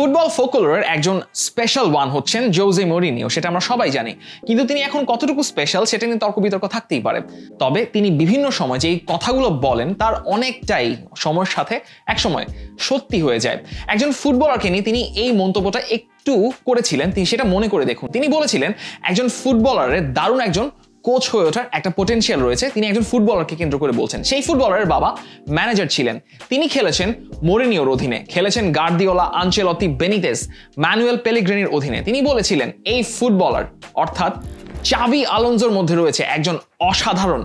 Football ফোকলোরের একজন special one হচ্ছেন জোজে Mourinho, সেটা আমরা সবাই জানি। কিন্তু তিনি এখন কতটুকু স্পেশাল সেটা নিয়ে তর্ক বিতর্ক থাকতেই পারে। তবে তিনি বিভিন্ন সময় যে এই কথাগুলো বলেন, তার অনেকটাই সময়ের সাথে একসময় সত্যি হয়ে যায়। একজন ফুটবলারকে নিয়ে তিনি এই মন্তব্যটা একটু করেছিলেন, তিনি সেটা মনে করে দেখুন। তিনি বলেছিলেন, একজন ফুটবলারের দারুণ একজন কোচ হয়ে ওঠার একটা পোটেনশিয়াল রয়েছে। তিনি একজন ফুটবলারকে কেন্দ্র করে বলছেন। সেই ফুটবলারের বাবা ম্যানেজার ছিলেন। তিনি খেলেছেন মোরিনিওর অধীনে। খেলেছেন গার্দিওলা আঞ্চেলতি বেনিতেস ম্যানুয়েল পেলিগ্রেনির অধীনে। তিনি বলেছিলেন, এই ফুটবলার অর্থাৎ চাবি আলোনজোর মধ্যে রয়েছে একজন অসাধারণ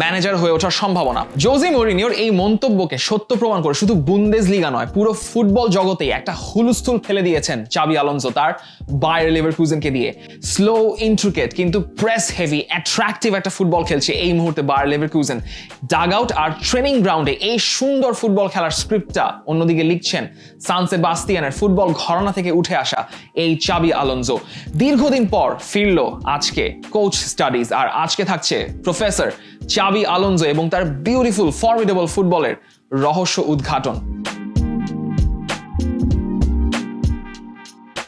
ম্যানেজার হয়ে ওঠার সম্ভাবনা। জোজি মরিনিওর এই মন্তব্যকে সত্য প্রমাণ করে শুধু বুন্দেজ লিগা নয়, পুরো ফুটবল জগতেই একটা হুলস্থুল ফেলে দিয়েছেন চাবি আলোনজো তার বায়ার লেভার কুজেনকে দিয়ে। স্লো ইন্ট্রিকেট কিন্তু প্রেস হেভি অ্যাট্রাকটিভ একটা ফুটবল খেলছে এই মুহূর্তে Bayer Leverkusen dug out আর ট্রেনিং গ্রাউন্ডে এই সুন্দর ফুটবল খেলার স্ক্রিপ্টটা অন্যদিকে লিখছেন সানসে বাস্তিয়ানের ফুটবল ঘরানা থেকে উঠে আসা এই চাবি আলোনজো দীর্ঘদিন পর ফিরল আজকে কোচ স্টাডিজ আর আজকে থাকছে প্রফেসর চাবি আলোনজো এবং তার বিউটিফুল ফর্মিডেবল ফুটবলের রহস্য উদ্ঘাটন।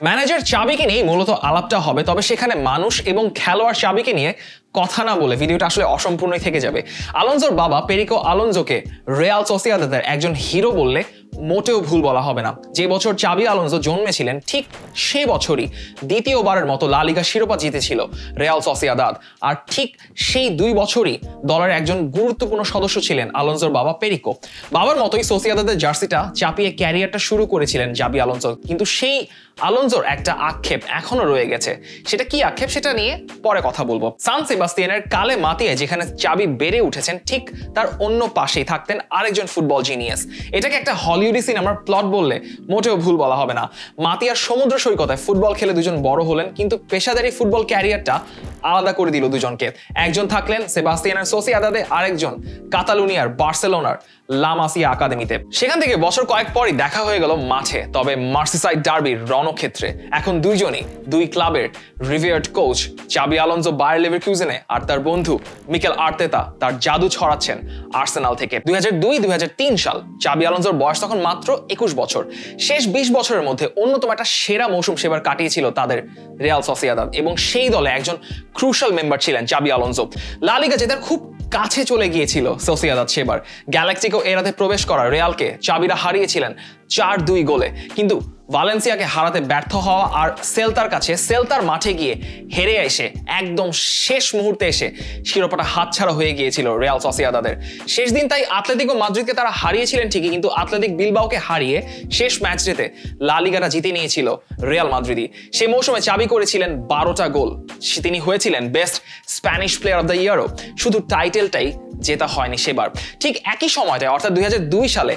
ম্যানেজার চাবিকে নিয়ে মূলত আলাপটা হবে, তবে সেখানে মানুষ এবং খেলোয়াড় চাবিকে নিয়ে কথা না বলে ভিডিওটা আসলে অসম্পূর্ণই থেকে যাবে। আলোনজোর বাবা পেরিকো আলোনজোকে রেয়াল সোসিয়াদাদের একজন হিরো বললে মোটেও ভুল বলা হবে না। যে বছর চাবি আলোনজো জন্মেছিলেন, ঠিক সে বছরই দ্বিতীয়বারের মতো লালিগা শিরোপা জিতেছিল রেয়াল সসিয়াদাদ। আর ঠিক সেই দুই বছরই দলের একজন গুরুত্বপূর্ণ সদস্য ছিলেন আলোনজোর বাবা পেরিকো। বাবার মতোই সোসিয়াদাদের জার্সিটা চাপিয়ে ক্যারিয়ারটা শুরু করেছিলেন জাবি আলোনজো কিন্তু সেই আলোনজোর একটা আক্ষেপ এখনও রয়ে গেছে। সেটা কি আক্ষেপ? সেটা নিয়ে পরে কথা বলব। সান সেবাস্তিয়ানের কালে মাতিয়ে যেখানে চাবি বেড়ে উঠেছেন, ঠিক তার অন্য পাশেই থাকতেন আরেকজন ফুটবল জিনিয়াস। এটাকে একটা হলিউডি সিনেমার প্লট বললে মোটেও ভুল বলা হবে না। মাতিয়ার সমুদ্র সৈকতায় ফুটবল খেলে দুজন বড় হলেন, কিন্তু পেশাদারি ফুটবল ক্যারিয়ারটা আলাদা করে দিল দুজনকে। একজন থাকলেন সেবাস্তিয়ানের সোসিয়াদাদে, আরেকজন কাতালুনিয়ার বার্সেলোনার লামাসিয়া একাডেমিতে। সেখান থেকে বছর কয়েক পরই দেখা হয়ে গেল মাঠে, তবে মার্সিসাইড ডার্বির রণক্ষেত্রে। এখন দুইজনই দুই ক্লাবের রিভিয়ার্ড কোচ, চাবি আলonso বায়ার লেভার কিউজেনে আর তার বন্ধু মিকেল আর্তেতা তার জাদু ছড়াচ্ছেন আর্সেনাল থেকে। দুই হাজার দুই দুই হাজার তিন সাল চাবি আলonsoর বয়স তখন মাত্র একুশ বছর। শেষ বিশ বছরের মধ্যে অন্যতম একটা সেরা মৌসুম সেবার কাটিয়েছিল তাদের রিয়াল সসিয়াদাদ এবং সেই দলে একজন ক্রুশাল মেম্বার ছিলেন চাবি আলonso লালিগা জেতার খুব কাছে চলে গিয়েছিল সোসিয়াদাদ সেবার। গ্যালাক্টিকো এরাতে প্রবেশ করা রেয়ালকে চাবিরা হারিয়েছিলেন চার দুই গোলে। কিন্তু ভালেন্সিয়াকে হারাতে ব্যর্থ হওয়া আর সেলতার কাছে, সেলতার মাঠে গিয়ে হেরে এসে, একদম শেষ মুহূর্তে এসে শিরোপাটা হাতছাড়া হয়ে গিয়েছিল রিয়াল সসিয়াদাদের। শেষ দিন তাই আতলেটিকো মাদ্রিদকে তারা হারিয়েছিলেন ঠিকই, কিন্তু আতলেটিক বিলবাওকে হারিয়ে শেষ ম্যাচ জিতে লালিগাটা জিতে নিয়েছিল রিয়াল মাদ্রিদি সে মৌসুমে চাবি করেছিলেন বারোটা গোল। তিনি হয়েছিলেন best Spanish player of the ইয়ারও। শুধু টাইটেলটাই জেতা হয়নি সেবার। ঠিক একই সময়টায়, অর্থাৎ দুই হাজার দুই সালে,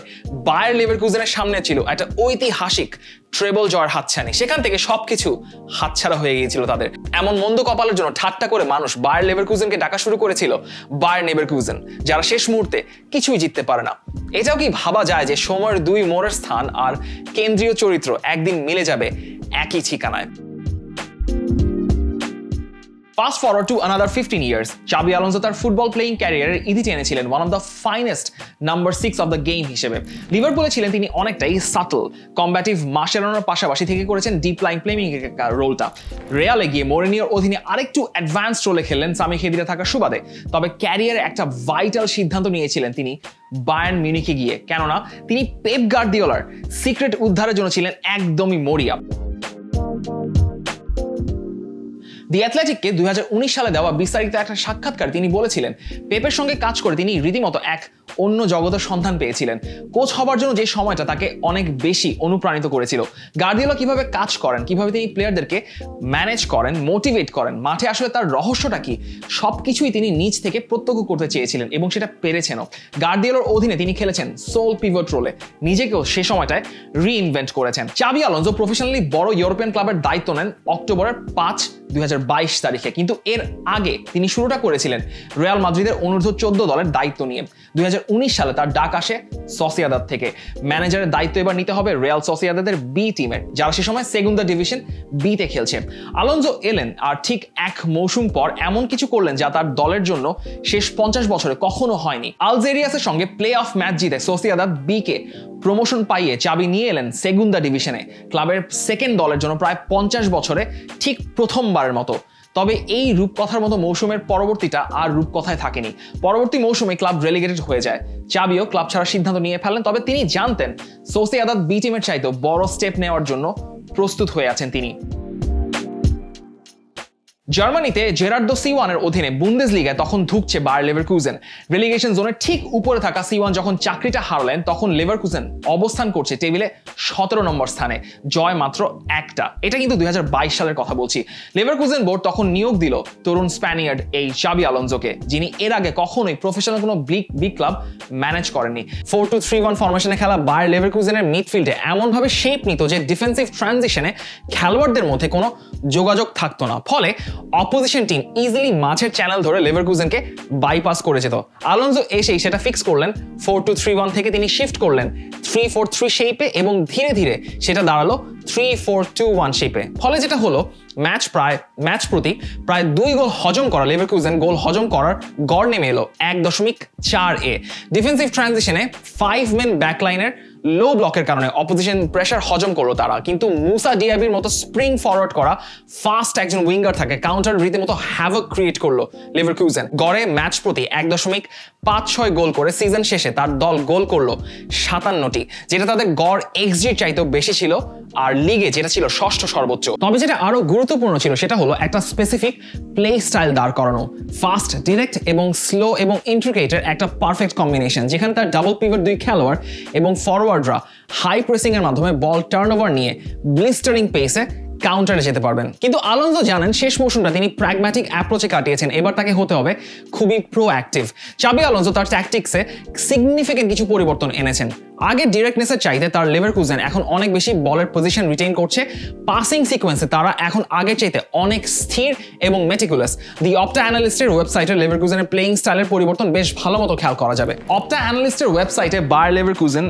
বায়ার লেভারকুজেনের সামনে ছিল একটা ঐতিহাসিক ট্রেবল জয়ের হাতছানি। সেখান থেকে সবকিছু হাতছাড়া হয়ে গিয়েছিল তাদের। এমন মন্দ কপালের জন্য ঠাট্টা করে মানুষ বায়ার লেভারকুজেনকে ডাকা শুরু করেছিল বায়ার লেভারকুজেন যারা শেষ মুহূর্তে কিছুই জিততে পারে না। এটাও কি ভাবা যায় যে সময়ের দুই মোড়ের স্থান আর কেন্দ্রীয় চরিত্র একদিন মিলে যাবে একই ঠিকানায়? Fast forward to another fifteen years Xabi Alonso তার ফুটবল প্লেয়িং ক্যারিয়ারের ইতি টেনেছিলেন one of the finest number six of the game হিসেবে। লিভারপুলে ছিলেন তিনি অনেকটাই সাটল কম্ব্যাটিভ মার্শালানোর পাশাপাশি থেকে করেছেন ডিপ লাইন প্লেমিং রোলটা রিয়ালে গিয়ে মোরিনিওর অধীনে আরেকটু অ্যাডভান্স রোলে খেললেন সামি খেদিরে থাকার সুবাদে। তবে ক্যারিয়ারে একটা ভাইটাল সিদ্ধান্ত নিয়েছিলেন তিনি বায়ার্ন মিউনিকে গিয়ে। কেননা, তিনি পেপ গার্দিওলার সিক্রেট উদ্ধারের জন্য ছিলেন একদমই মরিয়া। দি অ্যাথলেটিককে দুই হাজার উনিশ সালে দেওয়া বিস্তারিত একটা সাক্ষাৎকার তিনি বলেছিলেন, পেপের সঙ্গে কাজ করে তিনি রীতিমতো এক অন্য জগতের সন্ধান পেয়েছিলেন। কোচ হবার জন্য যে সময়টা তাকে অনেক বেশি অনুপ্রাণিত করেছিল। গার্দিওলা কীভাবে কাজ করেন, কীভাবে তিনি প্লেয়ারদেরকে ম্যানেজ করেন, মোটিভেট করেন, মাঠে আসলে তার রহস্যটা কি সব কিছুই তিনি নিজ থেকে প্রত্যক্ষ করতে চেয়েছিলেন এবং সেটা পেরেছেনও। গার্দিওলার অধীনে তিনি খেলেছেন সোল পিভট রোলে। নিজেকেও সে সময়টায় রিইনভেন্ট করেছেন। চাবি আলন্সো প্রফেশনালি বড় ইউরোপিয়ান ক্লাবের দায়িত্ব নেন অক্টোবরের পাঁচ, দুই তারিখে। কিন্তু এর আগে তিনি শুরুটা করেছিলেন রিয়াল মাদ্রিদের অনূর্ধ্ব চোদ্দ দলের দায়িত্ব নিয়ে। দুই হাজার উনিশ সালে তার ডাক আসে সসিয়াদাদ থেকে। ম্যানেজারের দায়িত্ব এবার নিতে হবে রিয়াল সসিয়াদাদের বি টিমের যারা সে সময় সেগুন্দা ডিভিশন বিতে খেলছে। আলোনজো এলেন আর ঠিক এক মৌসুম পর এমন কিছু করলেন যা তার দলের জন্য শেষ পঞ্চাশ বছরে কখনো হয়নি। আলজেরিয়াসের সঙ্গে প্লে অফ ম্যাচ জিতে সোসিয়াদাদ বিকে প্রমোশন পাইয়ে চাবি নিয়ে এলেন সেগুন্দা ডিভিশনে। ক্লাবের সেকেন্ড দলের জন্য প্রায় পঞ্চাশ বছরে ঠিক প্রথমবারের মতো। তবে এই রূপকথার মতো মৌসুমের পরবর্তীটা আর রূপকথায় থাকেনি। পরবর্তী মৌসুমে ক্লাব রেলিগেটেড হয়ে যায়। চাবিও ক্লাব ছাড়ার সিদ্ধান্ত নিয়ে ফেলেন, তবে তিনি জানতেন সোসিয়াদাত বি টিমের চাইতেও বড় স্টেপ নেওয়ার জন্য প্রস্তুত হয়ে আছেন তিনি। জার্মানিতে জেরার্ডো সি ওয়ানের অধীনে বুন্দেজ লিগায় তখন ধুকছে বার লেভার কুজেন রেলিগেশন জোনের ঠিক উপরে থাকা সি ওয়ান যখন চাকরিটা হারলেন, তখন লেভার কুজেন অবস্থান করছে টেবিলে সতেরো নম্বর স্থানে। জয় মাত্র একটা। এটা কিন্তু দুই সালের কথা বলছি। লেভার কুজেন বোর্ড তখন নিয়োগ দিল তরুণ স্প্যানিয়ার্ড এই চাবি আলঞ্জোকে, যিনি এর আগে কখনোই প্রফেশনাল কোনো বিগ বিগ ক্লাব ম্যানেজ করেননি। ফোর টু থ্রি ওয়ান ফরমেশনে খেলা বার লেভার কুজেনের মিডফিল্ডে এমনভাবে শেপ নিত যে ডিফেন্সিভ ট্রানজিশনে খেলোয়াড়দের মধ্যে কোনো যোগাযোগ থাকতো না। ফলে অপোজিশন টিম ইজিলি মাঝের চ্যানেল ধরে লেভারকুজেনকে বাইপাস করে যেত। আলোনজো এসেই সেটা ফিক্স করলেন। ফোর টু থ্রি ওয়ান থেকে তিনি শিফট করলেন। থ্রি ফোর থ্রি শেপে এবং ধীরে ধীরে সেটা দাঁড়াল থ্রি ফোর টু ওয়ান শেপে ফলে যেটা হলো ম্যাচ প্রায় ম্যাচ প্রতি প্রায় দুই গোল হজম করা লেভারকুজেন গোল হজম করার গড় নেমে এলো এক দশমিক চার এ। ডিফেন্সিভ ট্রানজিশনে ফাইভ মেন ব্যাকলাইনের লো ব্লকের কারণে অপোজিশন প্রেশার হজম করল তারা। কিন্তু মুসা ডিয়াবির মতো স্প্রিং ফরওয়ার্ড করা ফাস্ট একজন উইঙ্গার থাকে কাউন্টার রীতিমতো হ্যাভক ক্রিয়েট করল লিভার কিউজেন গড়ে ম্যাচ প্রতি এক দশমিক পাঁচ ছয় গোল করে সিজন শেষে তার দল গোল করল সাতান্নটি, যেটা তাদের গড় এক্সজি চাইতেও বেশি ছিল, আর লিগে যেটা ছিল ষষ্ঠ সর্বোচ্চ। তবে যেটা আরও গুরুত্বপূর্ণ ছিল সেটা হলো একটা স্পেসিফিক প্লে স্টাইল দাঁড় করানো ফাস্ট ডিরেক্ট এবং স্লো এবং ইন্ট্রিকেটের একটা পারফেক্ট কম্বিনেশন যেখানে তার ডাবল পিভার দুই খেলোয়াড় এবং ফরওয়ার্ডরা হাই প্রেসিং এর মাধ্যমে বল টার্নওভার নিয়ে ব্লিস্টারিং পেসে কাউন্টারে যেতে পারবেন। কিন্তু আলোনজো জানেন, শেষ মৌসুমটা তিনি প্র্যাগম্যাটিক অ্যাপ্রোচে কাটিয়েছেন। এবার তাকে হতে হবে খুবই প্রো অ্যাক্টিভ চাবি আলোনজো তার ট্যাকটিক্সে সিগনিফিকেন্ট কিছু পরিবর্তন এনেছেন। আগে ডিরেক্টনেসের চাইতে তার লেভার কুজেন এখন অনেক বেশি বলের পজিশন রিটেইন করছে। পাসিং সিকোয়েন্সে তারা এখন আগের চাইতে অনেক স্থির এবং মেটিকুলাস দি অপটা অ্যানালিস্টের ওয়েবসাইটে লেভার কুজেনের প্লেইং স্টাইলের পরিবর্তন বেশ ভালো মতো খেয়াল করা যাবে। অপটা অ্যানালিস্টের ওয়েবসাইটে বার লেভার কুজেন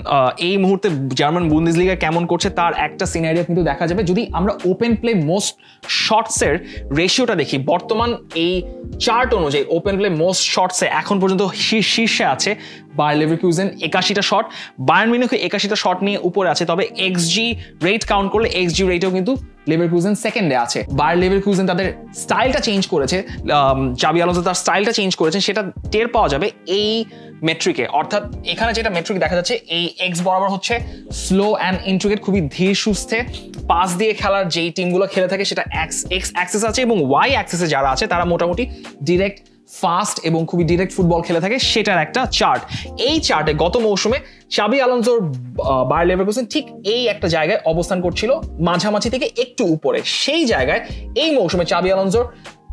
এই মুহূর্তে জার্মান বুন্দিজ লিগা কেমন করছে তার একটা সিনারিও কিন্তু দেখা যাবে। যদি আমরা ওপেন প্লে মোস্ট শর্টসের রেশিওটা দেখি, বর্তমান এই চার্ট অনুযায়ী ওপেন প্লে মোস্ট শর্টসে এখন পর্যন্ত শীর্ষে আছে বায়ার লেভারকুজেন একাশিটা শট বায়ার মিউনিখ একাশিটা শট নিয়ে উপরে আছে, তবে এক্সজি রেট কাউন্ট করলে এক্সজি রেটেও কিন্তু লেভারকুজেন সেকেন্ডে আছে। বায়ার লেভারকুজেন তাদের স্টাইলটা চেঞ্জ করেছে চাবি আলোচো তার স্টাইলটা চেঞ্জ করেছে, সেটা টের পাওয়া যাবে এই মেট্রিকে অর্থাৎ এখানে যেটা মেট্রিক দেখা যাচ্ছে, এই এক্স বরাবর হচ্ছে স্লো অ্যান্ড ইন্ট্রিকেট খুবই ধীর সুস্থে পাস দিয়ে খেলার যেই টিমগুলো খেলে থাকে, সেটা এক্স এক্স অ্যাক্সেস আছে এবং ওয়াই অ্যাক্সেসে যারা আছে, তারা মোটামুটি ডিরেক্ট ফাস্ট এবং খুবই ডিরেক্ট ফুটবল খেলে থাকে, সেটার একটা চার্ট। এই চার্টে গত মৌসুমে চাবি আলনজোর বায়ার লেভারকুসেন ঠিক এই একটা জায়গায় অবস্থান করছিল, মাঝামাঝি থেকে একটু উপরে। সেই জায়গায় এই মৌসুমে চাবি আলনজোর,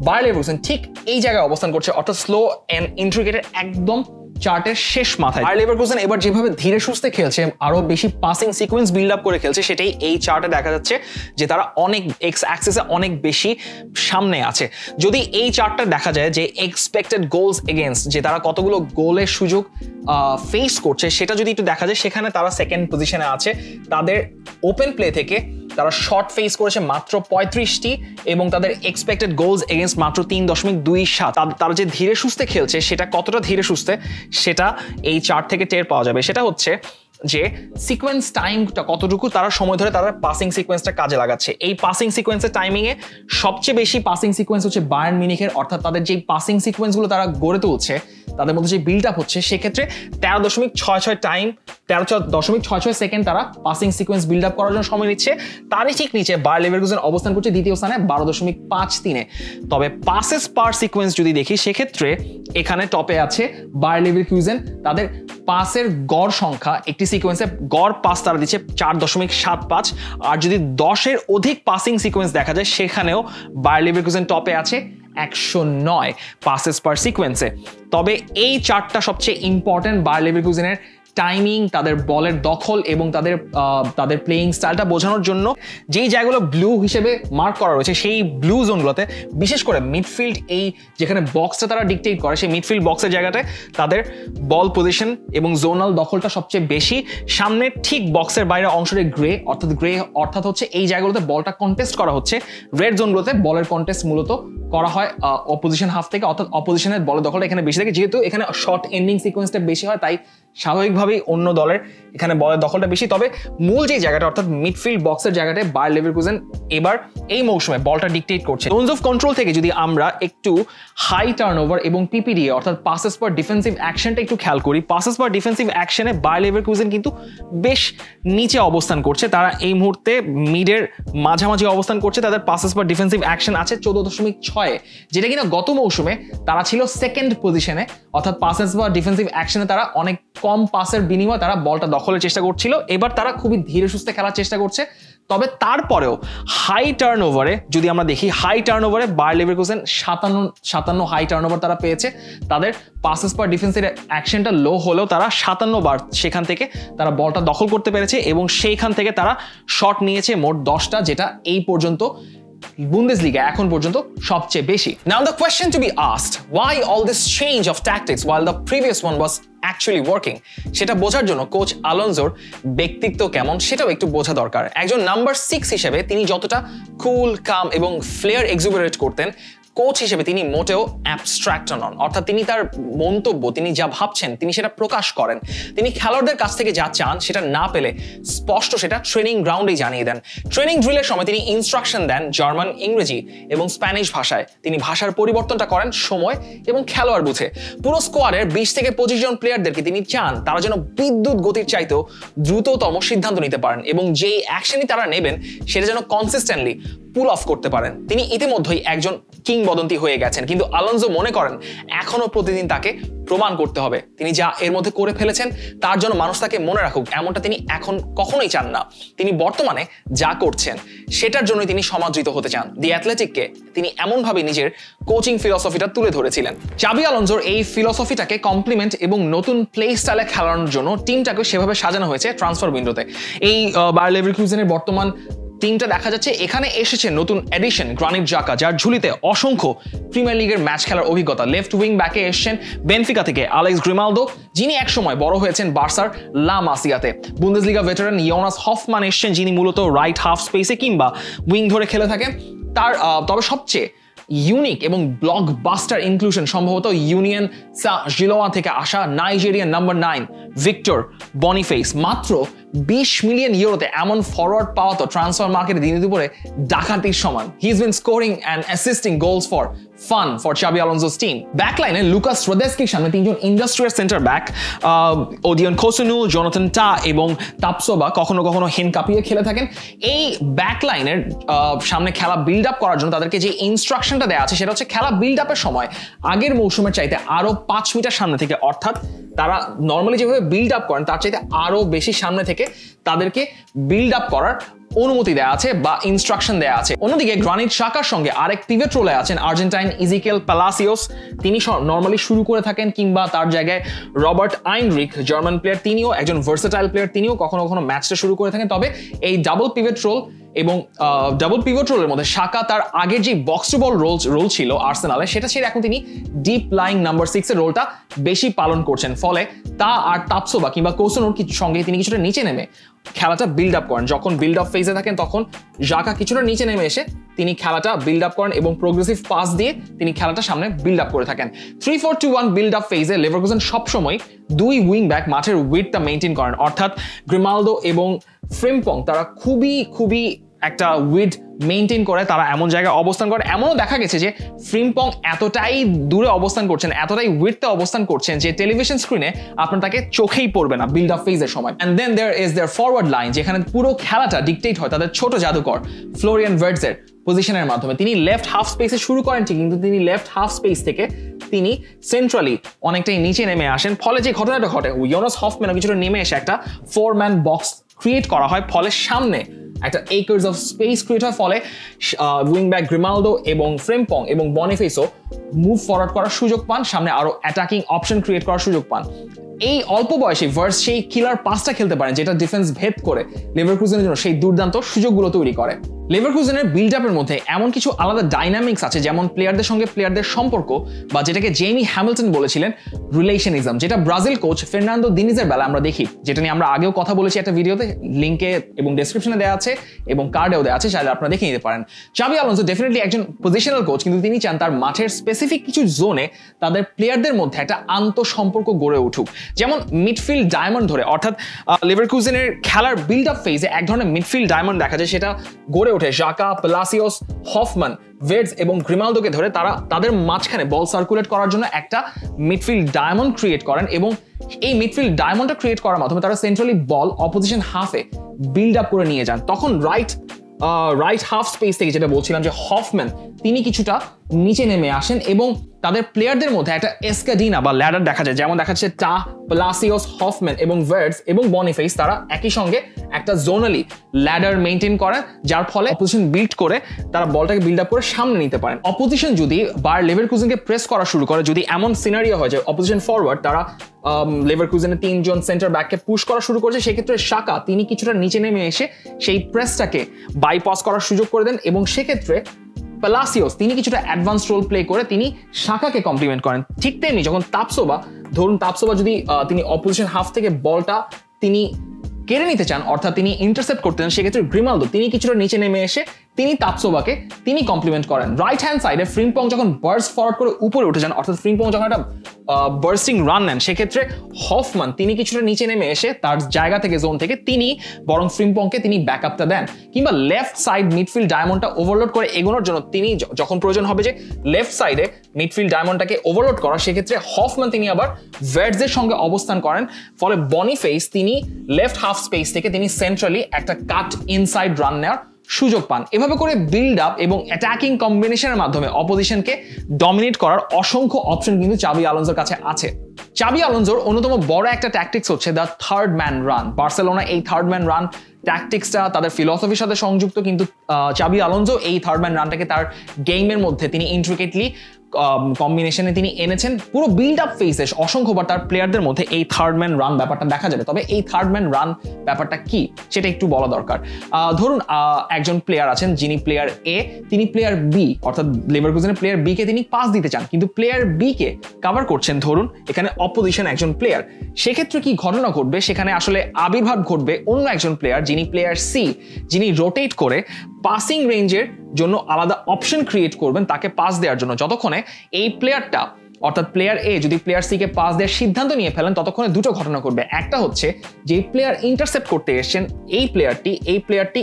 বায়ার লেভারকুসেন ঠিক এই জায়গায় অবস্থান করছে, অর্থাৎ স্লো অ্যান্ড ইন্ট্রিগেটেড একদম চার্টের শেষ মাথায়। আর লেভারকুসেন এবার যেভাবে ধীরে সুস্থে খেলছে, আরও বেশি পাসিং সিকোয়েন্স বিল্ড আপ করে খেলছে, সেটাই এই চার্টে দেখা যাচ্ছে যে তারা অনেক এক্স অ্যাক্সেসে অনেক বেশি সামনে আছে। যদি এই চার্টটা দেখা যায় যে এক্সপেক্টেড গোলস এগেনস্ট যে তারা কতগুলো গোলের সুযোগ ফেস করছে, সেটা যদি একটু দেখা যায়, সেখানে তারা সেকেন্ড পজিশনে আছে। তাদের ওপেন প্লে থেকে তারা শর্ট ফেস করেছে মাত্র পঁয়ত্রিশটি এবং তাদের এক্সপেক্টেড গোলস এগেনস্ট মাত্র তিন দশমিক দুই সাত। তারা যে ধীরে সুস্থে খেলছে, সেটা কতটা ধীরে সুস্থে, সেটা এই চার থেকে টের পাওয়া যাবে। সেটা হচ্ছে যে সিকোয়েন্স টাইমটা কতটুকু, তারা সময় ধরে তারা পাসিং সিকোয়েন্সটা কাজে লাগাচ্ছে। এই পাসিং সিকোয়েন্সের টাইমিংয়ে সবচেয়ে বেশি পাসিং সিকোয়েন্স হচ্ছে বায়ার্ন মিনিকের অর্থাৎ তাদের যে পাসিং সিকোয়েন্সগুলো তারা গড়ে তুলছে, তাদের মধ্যে যে বিল্ড আপ হচ্ছে, সেক্ষেত্রে তেরো দশমিক ছয় ছয় টাইম তেরো দশমিক ছয় ছয় সেকেন্ড তারা পাসিং সিকোয়েন্স বিল্ড আপ করার জন্য সময় নিচ্ছে। তারই ঠিক নিচে বার লেভারকুজেন অবস্থান করছে দ্বিতীয় স্থানে বারো দশমিক পাঁচ তিনে। তবে পাসেস পার সিকোয়েন্স যদি দেখি, সেক্ষেত্রে এখানে টপে আছে বার লেভারকুজেন তাদের পাসের গড় সংখ্যা, একটি সিকোয়েন্সে গড় পাস তারা দিচ্ছে চার দশমিক সাত পাঁচ। আর যদি দশের অধিক পাসিং সিকোয়েন্স দেখা যায়, সেখানেও বায়ার লিভারকুজেন টপে আছে একশো নয় পাসেস পার সিকোয়েন্সে তবে এই চারটা সবচেয়ে ইম্পর্টেন্ট বায়ার লিভারকুজেনের টাইমিং তাদের বলের দখল এবং তাদের তাদের প্লেয়িং স্টাইলটা বোঝানোর জন্য যেই জায়গাগুলো ব্লু হিসেবে মার্ক করা রয়েছে, সেই ব্লু জোনগুলোতে বিশেষ করে মিডফিল্ড এই যেখানে বক্সটা তারা ডিকটেট করে, সেই মিডফিল্ড বক্সের জায়গাটায় তাদের বল পজিশন এবং জোনাল দখলটা সবচেয়ে বেশি। সামনে ঠিক বক্সের বাইরে অংশটি গ্রে অর্থাৎ গ্রে অর্থাৎ হচ্ছে এই জায়গাগুলোতে বলটা কন্টেস্ট করা হচ্ছে। রেড জোনগুলোতে বলের কন্টেস্ট মূলত করা হয় অপোজিশন হাফ থেকে, অর্থাৎ অপোজিশনের বলের দখলটা এখানে বেশি থাকে। যেহেতু এখানে শর্ট এন্ডিং সিকোয়েন্সটা বেশি হয়, তাই স্বাভাবিকভাবেই অন্য দলের এখানে বলের দখলটা বেশি। তবে মূল যে জায়গাটা, অর্থাৎ মিডফিল্ড বক্সের জায়গাটায় বার লেভেল কুজেন এবার এই মৌসুমে বলটা ডিকটেট করছে। জোনস অফ কন্ট্রোল থেকে যদি আমরা একটু হাই টার্ন ওভার এবং পিপিডি অর্থাৎ পাসেস পার ডিফেন্সিভ অ্যাকশনটা একটু খেয়াল করি। পাসেস পার ডিফেন্সিভ অ্যাকশনে বার লেভেল কুজেন কিন্তু বেশ নিচে অবস্থান করছে। তারা এই মুহূর্তে মিডের মাঝামাঝি অবস্থান করছে। তাদের পাসেস পার ডিফেন্সিভ অ্যাকশন আছে চোদ্দ দশমিক ছয়ে, যেটা কিনা গত মৌসুমে তারা ছিল সেকেন্ড পজিশনে অর্থাৎ পাসেস বা ডিফেন্সিভ অ্যাকশনে তারা অনেক কম পাসের বিনিময়ে তারা বলটা দখলের চেষ্টা করছিল। এবার তারা খুবই ধীরে সুস্থে খেলার চেষ্টা করছে। তবে তারপরেও হাই টার্ন ওভারে যদি আমরা দেখি হাই টার্ন ওভারে বার লেভারকুসেন সাতান্ন সাতান্ন হাই টার্ন ওভার তারা পেয়েছে। তাদের পাসেস পার ডিফেন্সের অ্যাকশনটা লো হলেও তারা সাতান্ন বার সেখান থেকে তারা বলটা দখল করতে পেরেছে এবং সেইখান থেকে তারা শট নিয়েছে মোট দশটা, যেটা এই পর্যন্ত বুন্দেসলিগা এখন পর্যন্ত সবচেয়ে বেশি। Now the question to be asked why all this change of tactics while the previous one was actually working সেটা বোঝার জন্য কোচ আলোনজোর ব্যক্তিত্ব কেমন সেটাও একটু বোঝা দরকার। একজন নাম্বার সিক্স হিসেবে তিনি যতটা কুল কাম এবং ফ্লেয়ার এক্সুবারেট করতেন কোচ হিসেবে তিনি মোটেও অ্যাবস্ট্রাক্ট নন। অর্থাৎ তিনি তার মন্তব্য, তিনি যা ভাবছেন, তিনি সেটা প্রকাশ করেন। তিনি খেলোয়াড়দের কাছ থেকে যা চান, সেটা না পেলে স্পষ্ট সেটা ট্রেনিং গ্রাউন্ডেই জানিয়ে দেন। ট্রেনিং ড্রিলের সময় তিনি ইনস্ট্রাকশন দেন জার্মান, ইংরেজি এবং স্প্যানিশ ভাষায়। তিনি ভাষার পরিবর্তনটা করেন সময় এবং খেলোয়াড় বুঝে। পুরো স্কোয়াডের বিশ থেকে পঁচিশ জন প্লেয়ারদেরকে তিনি চান, তারা যেন বিদ্যুৎ গতির চাইতেও দ্রুততম সিদ্ধান্ত নিতে পারেন এবং যেই অ্যাকশনই তারা নেবেন, সেটা যেন কনসিস্টেন্টলি পুল অফ করতে পারেন। তিনি ইতিমধ্যেই একজন কিংবদন্তি হয়ে গেছেন। কিন্তু আলোনজো মনে করেন এখনও প্রতিদিন তাকে প্রমাণ করতে হবে। তিনি যা এর মধ্যে করে ফেলেছেন, তার জন্য মানুষ তাকে মনে রাখুক, এমনটা তিনি এখন কখনোই চান না। তিনি বর্তমানে যা করছেন, সেটার জন্যই তিনি সমাদৃত হতে চান। দি অ্যাথলেটিককে তিনি এমনভাবে নিজের কোচিং ফিলসফিটা তুলে ধরেছিলেন। চাবি আলোনজোর এই ফিলসফিটাকে কমপ্লিমেন্ট এবং নতুন প্লে স্টাইলে খেলানোর জন্য টিমটাকে সেভাবে সাজানো হয়েছে ট্রান্সফার উইন্ডোতে। এই বায়ার লেভারকুজেনের বর্তমান টিমটা দেখা যাচ্ছে। এখানে এসেছে নতুন এডিশন গ্রানিট জাকা যার ঝুলিতে অসংখ্য প্রিমিয়ার লিগের ম্যাচ খেলার অভিজ্ঞতা। লেফট উইং ব্যাকে এসেছেন বেনফিকা থেকে আলেক্স গ্রিমালদো যিনি একসময় বড় হয়েছেন বার্সার লা মাসিয়াতে বুন্দেসলিগা ভেটারান ইয়োনাস হফমান এসছেন, যিনি মূলত রাইট হাফ স্পেসে কিংবা উইং ধরে খেলে থাকেন। তার তবে সবচেয়ে ইউনিক এবং ব্লক বাস্টার ইনক্লুশন সম্ভবত ইউনিয়ন সা জিলোয়া থেকে আসা Nigerian number nine Victor Boniface মাত্র বিশ মিলিয়ন ইউরোতে এমন ফরওয়ার্ড পাওয়া তো ট্রান্সফার মার্কেটে দিনে দুপুরে ডাকাতির সমান। He is been scoring and assisting goals for fun for Xabi Alonso's team ব্যাকলাইনে Lucas রোদেস্কির সামনে তিনজন industrial centre back Odilon Kossounou Jonathan Tah এবং তাপসোবা কখনো কখনো হেন কাপিয়ে খেলে থাকেন। এই ব্যাকলাইনের সামনে খেলা বিল্ড আপ করার জন্য তাদেরকে যে ইনস্ট্রাকশনটা দেওয়া আছে সেটা হচ্ছে খেলা বিল্ড আপের সময় আগের মৌসুমের চাইতে আরও পাঁচ মিটার সামনে থেকে, অর্থাৎ তারা নর্মালি যেভাবে বিল্ড আপ করেন তার চাইতে আরও বেশি সামনে থেকে তাদেরকে বিল্ড আপ করার অনুমতি দেওয়া আছে বা ইনস্ট্রাকশন দেওয়া আছে। অন্যদিকে গ্রানিট শাকার সঙ্গে আরেক পিভেট রোলে আছেন আর্জেন্টাইন ইজিকেল প্যালাসিওস তিনি নর্মালি শুরু করে থাকেন কিংবা তার জায়গায় রবার্ট আইনরিক জার্মান প্লেয়ার তিনিও একজন ভার্সেটাইল প্লেয়ার তিনিও কখনো কখনো ম্যাচটা শুরু করে থাকেন। তবে এই ডাবল পিভেট রোল এবং ডাবল পিভট রোলের মধ্যে শাকা তার আগের যে box to ball role role ছিল আর্সেনালে, সেটা ছেড়ে এখন তিনি ডিপ লাইং নাম্বার সিক্স এর রোলটা বেশি পালন করছেন। ফলে তা আর তাপসোবা কিংবা কৌসনোর সঙ্গে তিনি কিছুটা নিচে নেমে খেলাটা বিল্ড আপ করেন। যখন বিল্ড আপ ফেজে থাকেন, তখন জাকা কিছুটা নিচে নেমে এসে তিনি খেলাটা বিল্ড আপ করেন এবং প্রোগ্রেসিভ পাস দিয়ে তিনি খেলাটা সামনে বিল্ড আপ করে থাকেন। Three four two one build up ফেজে লেভারকুসেন সবসময় দুই উইং ব্যাক মাঠের উইথটা মেনটেন করেন। অর্থাৎ গ্রিমালদো এবং ফ্রিমপং তারা খুবই খুবই একটা উইড মেনটেন করে তারা এমন জায়গায় অবস্থান করে। এমনও দেখা গেছে যে ফ্রিমপং এতটাই দূরে অবস্থান করছেন, এতটাই উইথতে অবস্থান করছেন যে টেলিভিশন স্ক্রিনে আপনার তাকে চোখেই পড়বে না বিল্ড আপ ফেজের সময়। And then there is their forward line যেখানে পুরো খেলাটা ডিকটেট হয় তাদের ছোট জাদুকর ফ্লোরিয়ান ভার্ডসের পজিশনের মাধ্যমে। তিনি লেফট হাফ স্পেসে শুরু করেন ঠিক, কিন্তু তিনি লেফট হাফ স্পেস থেকে তিনি সেন্ট্রালি অনেকটাই নিচে নেমে আসেন। ফলে যে ঘটনাটা ঘটে ইয়োনাস হফম্যানও কিছুটা নেমে এসে একটা ফোর ম্যান বক্স ক্রিয়েট করা হয়। ফলে সামনে একটা একর্স অফ স্পেস ক্রিয়েট হয় ফলে উইং ব্যাক গ্রিমালদো এবং ফ্রেমপং এবং বনেফেসও মুভ ফরওয়ার্ড করার সুযোগ পান, সামনে আরও অ্যাটাকিং অপশন ক্রিয়েট করার সুযোগ পান। এই অল্প বয়সে ভার্স সেই কিলার পাঁচটা খেলতে পারেন, যেটা ডিফেন্স ভেদ করে লেভারকুজেনের জন্য সেই দুর্দান্ত সুযোগগুলো তৈরি করে। লেভারকুজেনের বিল্ড আপের মধ্যে এমন কিছু আলাদা ডাইনামিক্স আছে যেমন প্লেয়ারদের সঙ্গে প্লেয়ারদের সম্পর্ক বা যেটাকে জেমি হ্যামিল্টন বলেছিলেন রিলেশনিজম যেটা ব্রাজিল কোচ ফের্নান্দো দিনিজের বেলা আমরা দেখি, যেটা নিয়ে আমরা আগেও কথা বলেছি একটা ভিডিওতে লিঙ্কে এবং ডেসক্রিপশনে দেওয়া আছে এবং কার্ডেও দেওয়া আছে, চাইলে আপনারা দেখে নিতে পারেন। চাবি আলোনসো ডেফিনেটলি একজন পজিশনাল কোচ কিন্তু তিনি চান তার মাঠের স্পেসিফিক কিছু জোনে তাদের প্লেয়ারদের মধ্যে একটা আন্তঃসম্পর্ক গড়ে উঠুক। যেমন মিডফিল্ড ডায়মন্ড ধরে, অর্থাৎ লিভারকুজেনের খেলার বিল্ড আপ ফেজে এক ধরনের মিডফিল্ড ডায়মন্ড দেখা যায়, সেটা গড়ে ওঠে জাকা প্লাসিওস হফমান ভেডস এবং গ্রিমালদোকে ধরে তারা তাদের মাঝখানে বল সার্কুলেট করার জন্য একটা মিডফিল্ড ডায়মন্ড ক্রিয়েট করেন এবং এই মিডফিল্ড ডায়মন্ডটা ক্রিয়েট করার মাধ্যমে তারা সেন্ট্রালি বল অপোজিশন হাফে বিল্ড আপ করে নিয়ে যান। তখন রাইট রাইট হাফ স্পেস থেকে যেটা বলছিলাম যে হফম্যান তিনি কিছুটা নিচে নেমে আসেন এবং তাদের প্লেয়ারদের মধ্যে একটা এসকাডিনা বা ল্যাডার দেখা যায়, যেমন দেখা যাচ্ছে টা প্লাসিওস হফম্যান এবং ভার্ডস এবং বনিফেস তারা একই সঙ্গে একটা জোনালি ল্যাডার মেনটেন করেন, যার ফলে অপোজিশন বিল্ড করে তারা বলটাকে বিল্ড আপ করে সামনে নিতে পারেন। অপোজিশন যদি বার লেভেল কুজিনকে প্রেস করা শুরু করে, যদি এমন সিনারিও হয় যে অপোজিশন ফরওয়ার্ড তারা লেভার কুজিনে তিনজন সেন্টার ব্যাককে পুশ করা শুরু করছে, সেক্ষেত্রে শাকা তিনি কিছুটা নিচে নেমে এসে সেই প্রেসটাকে বাইপাস করার সুযোগ করে দেন এবং সেক্ষেত্রে প্যালাসিওস তিনি কিছুটা অ্যাডভান্স রোল প্লে করে তিনি শাখাকে কমপ্লিমেন্ট করেন। ঠিক তেমনি যখন তাপসোবা ধরুন তাপসোবা যদি তিনি অপোজিশন হাফ থেকে বলটা তিনি কেড়ে নিতে চান, অর্থাৎ তিনি ইন্টারসেপ্ট করতে চান, সেক্ষেত্রে গ্রিমালদো তিনি কিছুটা নিচে নেমে এসে তিনি তাপসোবাকে তিনি কমপ্লিমেন্ট করেন। রাইট হ্যান্ড সাইডে ফ্রিম্পং যখন বার্স ফরওয়ার্ড করে উপরে উঠে যান, অর্থাৎ ফ্রিম্পং যখন একটা বার্সিং রান নেন, সেক্ষেত্রে হফমান তিনি কিছুটা নিচে নেমে এসে তার জায়গা থেকে জোন থেকে তিনি বরং ফ্রিম্পংকে তিনি ব্যাকআপটা দেন। কিংবা লেফট সাইড মিডফিল্ড ডায়মন্ডটা ওভারলোড করে এগোনোর জন্য তিনি যখন প্রয়োজন হবে যে লেফট সাইডে মিডফিল্ড ডায়মন্ডটাকে ওভারলোড করা, সেক্ষেত্রে হফমান তিনি আবার ভেটসের সঙ্গে অবস্থান করেন। ফলে বনি ফেস তিনি লেফট হাফ স্পেস থেকে তিনি সেন্ট্রালি একটা কাট ইনসাইড রান নেওয়ার সুযোগ পান। এভাবে করে বিল্ড আপ এবং অ্যাটাকিং কম্বিনেশনের মাধ্যমে অপোজিশনকে ডমিনেট করার অসংখ্য অপশন কিন্তু চাবি আলোনজোর কাছে আছে। চাবি আলোনজোর অন্যতম বড় একটা ট্যাকটিক্স হচ্ছে the third man run Barcelona এই থার্ড ম্যান রান ট্যাকটিক্সটা তাদের ফিলসফির সাথে সংযুক্ত কিন্তু চাবি আলোনজো এই থার্ড ম্যান রানটাকে তার গেমের মধ্যে তিনি ইন্ট্রিকেটলি কম্বিনেশনে তিনি এনেছেন। পুরো বিল্ড আপ ফেসে অসংখ্যবার তার প্লেয়ারদের মধ্যে এই থার্ড ম্যান রান ব্যাপারটা দেখা যাবে। তবে এই থার্ড ম্যান রান ব্যাপারটা কি, সেটা একটু বলা দরকার। ধরুন একজন প্লেয়ার আছেন যিনি প্লেয়ার এ তিনি প্লেয়ার বি অর্থাৎ লেভারকুজেনের প্লেয়ার বি কে তিনি পাস দিতে চান। কিন্তু প্লেয়ার বি কে কাভার করছেন, ধরুন, এখানে অপোজিশন একজন প্লেয়ার সেক্ষেত্রে কি ঘটনা ঘটবে? সেখানে আসলে আবির্ভাব ঘটবে অন্য একজন প্লেয়ার যিনি প্লেয়ার সি যিনি রোটেট করে পাসিং রেঞ্জের জন্য আলাদা অপশন ক্রিয়েট করবেন তাকে পাস দেওয়ার জন্য। যতক্ষণে এই প্লেয়ারটা অর্থাৎ প্লেয়ার এ যদি প্লেয়ার সি কে পাস দেওয়ার সিদ্ধান্ত নিয়ে ফেলেন, ততক্ষণে দুটো ঘটনা করবে একটা হচ্ছে, যে প্লেয়ার ইন্টারসেপ্ট করতে এসছেন, এই প্লেয়ারটি এই প্লেয়ারটি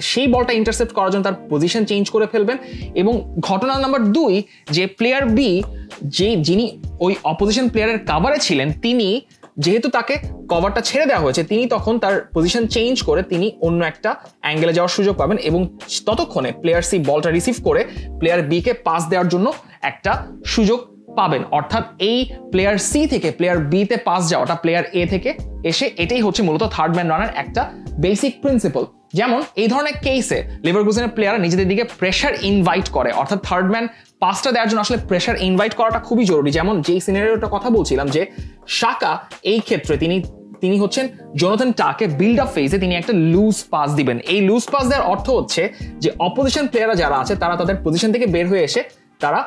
সেই বলটা ইন্টারসেপ্ট করার জন্য তার পজিশন চেঞ্জ করে ফেলবেন। এবং ঘটনা নাম্বার দুই, যে প্লেয়ার বি যে, যিনি ওই অপোজিশন প্লেয়ারের কাভারে ছিলেন, তিনি যেহেতু তাকে কভারটা ছেড়ে দেওয়া হয়েছে, তিনি তখন তার পজিশন চেঞ্জ করে তিনি অন্য একটা অ্যাঙ্গেলে যাওয়ার সুযোগ পাবেন এবং ততক্ষণে প্লেয়ার সি বলটা রিসিভ করে প্লেয়ার বিকে পাস দেওয়ার জন্য একটা সুযোগ পাবেন। অর্থাৎ এই প্লেয়ার সি থেকে প্লেয়ার বি তে পাস যাওয়াটা প্লেয়ার এ থেকে এসে এটাই হচ্ছে মূলত থার্ড ম্যান রানার একটা বেসিক প্রিন্সিপাল যেমন এই ধরনের কেসে লিভারকুজেনের প্লেয়াররা নিজেদের দিকে প্রেশার ইনভাইট করে। অর্থাৎ থার্ড ম্যান পাসটা দেওয়ার জন্য আসলে প্রেশার ইনভাইট করাটা খুবই জরুরি। যেমন যেই সিনারিওটা কথা বলছিলাম যে শাকা এই ক্ষেত্রে তিনি তিনি হচ্ছেন জোনাথন টাকে বিল্ড আপ ফেজে তিনি একটা লুজ পাস দিবেন। এই লুজ পাস দেওয়ার অর্থ হচ্ছে যে অপোজিশন প্লেয়াররা যারা আছে, তারা তাদের পজিশন থেকে বের হয়ে এসে তারা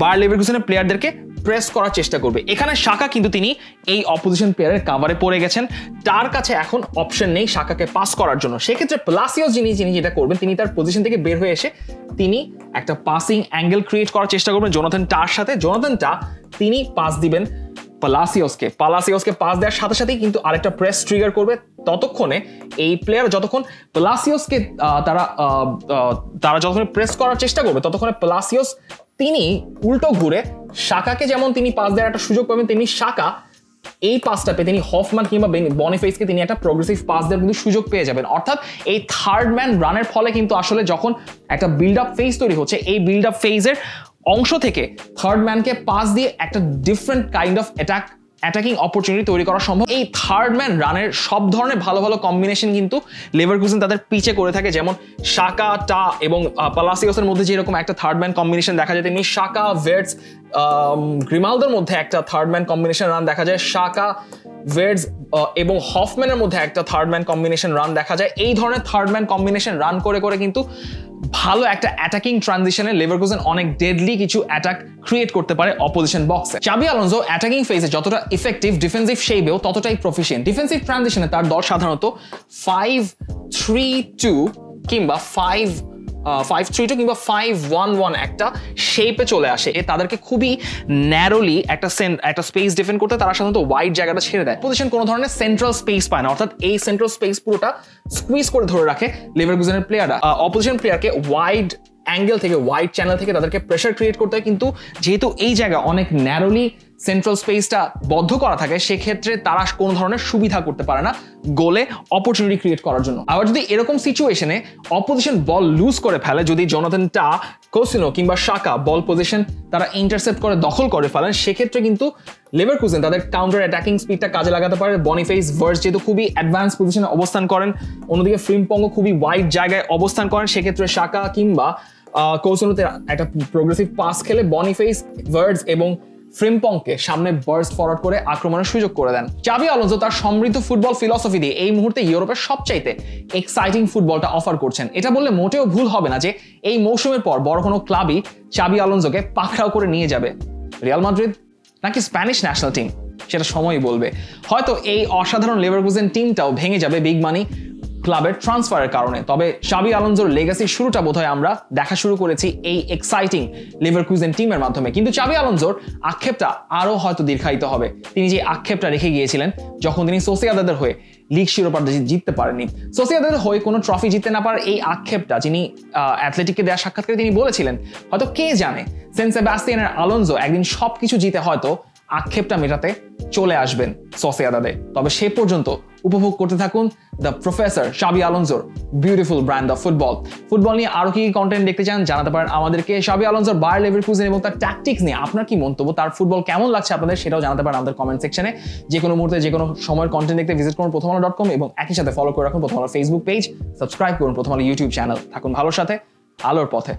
বার লেভারকুসেনের প্লেয়ারদেরকে প্রেস করার চেষ্টা করবে। এখানে শাখা কিন্তু তিনি এই অপোজিশন প্লেয়ারের কাভারে পড়ে গেছেন। তার কাছে এখন অপশন নেই শাখাকে পাস করার জন্য। সেক্ষেত্রে প্লাসিওস যিনি যিনি যেটা করবেন, তিনি তার পজিশন থেকে বের হয়ে এসে তিনি একটা পাসিং অ্যাঙ্গেল ক্রিয়েট করার চেষ্টা করবেন জোনাথন টার সাথে। জোনাথন টা তিনি পাস দিবেন পালাসিওসকে পালাসিওসকে পাস দেওয়ার সাথে সাথেই কিন্তু আরেকটা প্রেস ট্রিগার করবে ততক্ষণে এই প্লেয়ার যতক্ষণ প্লাসিওসকে তারা তারা যতক্ষণ প্রেস করার চেষ্টা করবে ততক্ষণে প্লাসিওস তিনি উল্টো ঘুরে শাকাকে যেমন তিনি পাস দেওয়ার একটা সুযোগ পাবেন, তেমনি শাকা এই পাসটা পেয়ে তিনি হফমান কিংবা বনিফেসকে তিনি একটা প্রোগ্রেসিভ পাস দেওয়ার কিন্তু সুযোগ পেয়ে যাবেন। অর্থাৎ এই থার্ড ম্যান রানের ফলে কিন্তু আসলে যখন একটা বিল্ড আপ ফেজ তৈরি হচ্ছে, এই বিল্ড আপ ফেজের অংশ থেকে থার্ড ম্যানকে পাস দিয়ে একটা different kind of attack attacking opportunity তৈরি করা সম্ভব। এই থার্ড ম্যান রানের সব ধরনের ভালো ভালো কম্বিনেশন কিন্তু লেভারকুজেন তাদের পিচে করে থাকে, যেমন শাকা টা এবং পালাসিওসের মধ্যে যেরকম একটা থার্ড ম্যান কম্বিনেশন দেখা যায়, তেমনি শাকা ভেটস গ্রিমালদের মধ্যে একটা থার্ড ম্যান কম্বিনেশন রান দেখা যায়। শাকা ভেডস এবং হফম্যানের মধ্যে একটা থার্ড ম্যান কম্বিনেশন রান দেখা যায়। এই ধরনের থার্ড ম্যান কম্বিনেশন রান করে করে কিন্তু ভালো একটা অ্যাটাকিং ট্রানজিশনে লেভারকুজেন অনেক ডেডলি কিছু অ্যাটাক ক্রিয়েট করতে পারে অপোজিশন বক্সে চাবি আলোনজো অ্যাটাকিং ফেজে যতটা ইফেক্টিভ ডিফেন্সিভ শেপেও ততটাই প্রফিশিয়েন্ট ডিফেন্সিভ ট্রানজিশনে তার দল সাধারণত ফাইভ থ্রি টু কিংবা ফাইভ ফাইভ থ্রি টু কিংবা ফাইভ ওয়ান ওয়ান একটা শেপে চলে আসে। এ তাদেরকে খুবই ন্যারোলি একটা একটা স্পেস ডিফেন্ড করতে তারা সাধারণত ওয়াইড জায়গাটা ছেড়ে দেয়। পজিশন কোনো ধরনের সেন্ট্রাল স্পেস পায় না। অর্থাৎ এই সেন্ট্রাল স্পেস পুরোটা স্কুইজ করে ধরে রাখে লেভারকুজেনের প্লেয়াররা অপোজিশন প্লেয়ারকে ওয়াইড অ্যাঙ্গেল থেকে ওয়াইড চ্যানেল থেকে তাদেরকে প্রেশার ক্রিয়েট করতে হয়। কিন্তু যেহেতু এই জায়গা অনেক ন্যারোলি সেন্ট্রাল স্পেসটা বদ্ধ করা থাকে, সেক্ষেত্রে তারা কোনো ধরনের সুবিধা করতে পারে না গোলে অপরচুনিটি ক্রিয়েট করার জন্য। আবার যদি এরকম সিচুয়েশনে অপোজিশন বল লুজ করে ফেলে, যদি জনথন টা কোসিনো কিংবা শাকা বল পজিশন তারা ইন্টারসেপ্ট করে, দখল করে ফেলেন, সেক্ষেত্রে কিন্তু লেবার কুজেন তাদের কাউন্টার অ্যাটাকিং স্পিডটা কাজে লাগাতে পারে। বনিফেস ভার্স যেহেতু খুবই অ্যাডভান্স পজিশনে অবস্থান করেন, অন্যদিকে ফ্রিমপঙ্গ খুবই ওয়াইড জায়গায় অবস্থান করেন, সেক্ষেত্রে শাকা কিংবা কৌশলতে একটা প্রোগ্রেসিভ পাস খেলে বনিফেস ভার্ডস এবং ফ্রিমপংকে সামনে বার্স্ট ফরওয়ার্ড করে আক্রমণের সুযোগ করে দেন। চাবি আলোনজো তার সমৃদ্ধ ফুটবল ফিলসফি দিয়ে এই মুহূর্তে ইউরোপের সবচাইতে এক্সাইটিং ফুটবলটা অফার করছেন। এটা বললে মোটেও ভুল হবে না যে এই মৌসুমের পর বড় কোনো ক্লাবই চাবি আলোনজোকে পাকড়াও করে নিয়ে যাবে। রিয়াল মাদ্রিদ নাকি স্প্যানিশ ন্যাশনাল টিম সেটা সময়ই বলবে। হয়তো এই অসাধারণ লেভারকুজেন টিমটাও ভেঙে যাবে বিগ মানি ক্লাবের ট্রান্সফারের কারণে। তবে শাবি আলonsoর লেগাসির শুরুটা বোধহয় আমরা দেখা শুরু করেছি এই এক্সাইটিং লিভারকুজেন টিমের মাধ্যমে। কিন্তু চাবি আলonsoর আক্ষেপটা আরও হয়তো দীর্ঘায়িত হবে। তিনি যে আক্ষেপটা রেখে গিয়েছিলেন, যখন তিনি সোসিয়াদাদের হয়ে লিগ শিরোপা জিততে পারেননি। সোসিয়াদাদের হয়ে কোনো ট্রফি জিততে না পারার এই আক্ষেপটা যিনি অ্যাথলেটিককে দেওয়া সাক্ষাৎকারে তিনি বলেছিলেন, হয়তো কে জানে? সেন্ট সেবাস্টিয়ানের আলোনজো একদিন সবকিছু জিতে হয়তো আক্ষেপটা মেটাতে চলে আসবেন সসিয়াদাদে তবে সে পর্যন্ত উপভোগ করতে থাকুন the professor Xabi আলনজোর beautiful brand of football football নিয়ে আরও কি কন্টেন্ট দেখতে চান জানাতে পারেন আমাদেরকে। শাবি আলনজোর বায়ার লেভেল ক্রুজেন এবং তার ট্যাকটিক্স নিয়ে আপনার কি মন্তব্য? তার ফুটবল কেমন লাগছে আপনাদের সেটাও জানাতে পারেন আমাদের কমেন্ট সেকশনে যে কোনো মুহূর্তে যে কোনো সময়ের কন্টেন্ট দেখতে ভিজিট করুন প্রথম ডট কম এবং একই সাথে ফলো করে রাখুন প্রথম ফেসবুক পেজ সাবস্ক্রাইব করুন প্রথম ইউটিউব চ্যানেল থাকুন ভালোর সাথে, আলোর পথে।